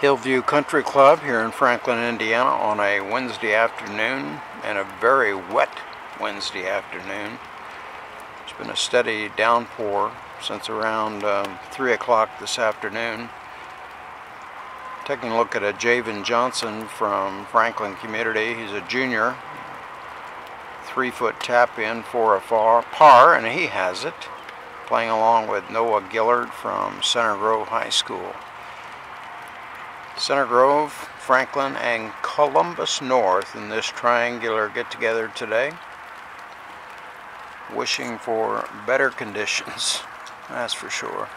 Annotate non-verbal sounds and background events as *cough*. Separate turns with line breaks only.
Hillview Country Club here in Franklin, Indiana on a Wednesday afternoon and a very wet Wednesday afternoon. It's been a steady downpour since around um, 3 o'clock this afternoon. Taking a look at a Javan Johnson from Franklin Community. He's a junior. Three foot tap in for a far par and he has it. Playing along with Noah Gillard from Center Grove High School. Center Grove, Franklin, and Columbus North in this triangular get-together today. Wishing for better conditions, *laughs* that's for sure.